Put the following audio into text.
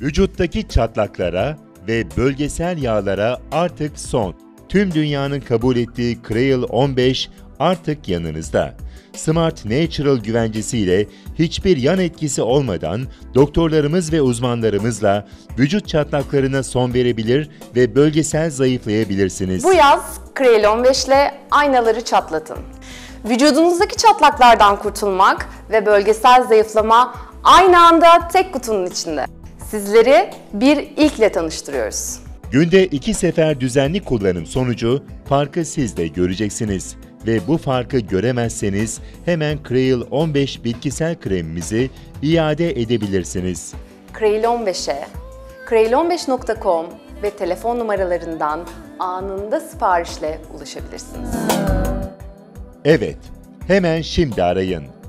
Vücuttaki çatlaklara ve bölgesel yağlara artık son. Tüm dünyanın kabul ettiği Creal 15 artık yanınızda. Smart Natural güvencesiyle hiçbir yan etkisi olmadan doktorlarımız ve uzmanlarımızla vücut çatlaklarına son verebilir ve bölgesel zayıflayabilirsiniz. Bu yaz Creal 15 ile aynaları çatlatın. Vücudunuzdaki çatlaklardan kurtulmak ve bölgesel zayıflama aynı anda tek kutunun içinde. Sizleri bir ilkle tanıştırıyoruz. Günde iki sefer düzenli kullanım sonucu farkı siz de göreceksiniz. Ve bu farkı göremezseniz hemen Creal 15 bitkisel kremimizi iade edebilirsiniz. Creal 15'e, creal15.com ve telefon numaralarından anında siparişle ulaşabilirsiniz. Evet, hemen şimdi arayın.